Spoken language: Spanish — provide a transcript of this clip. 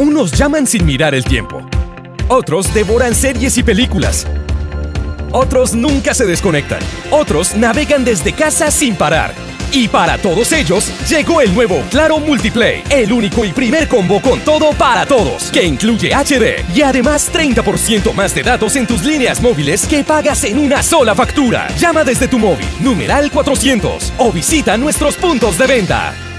Unos llaman sin mirar el tiempo. Otros devoran series y películas. Otros nunca se desconectan. Otros navegan desde casa sin parar. Y para todos ellos, llegó el nuevo Claro Multiplay, el único y primer combo con todo para todos, que incluye HD y además 30% más de datos en tus líneas móviles que pagas en una sola factura. Llama desde tu móvil, numeral 400, o visita nuestros puntos de venta.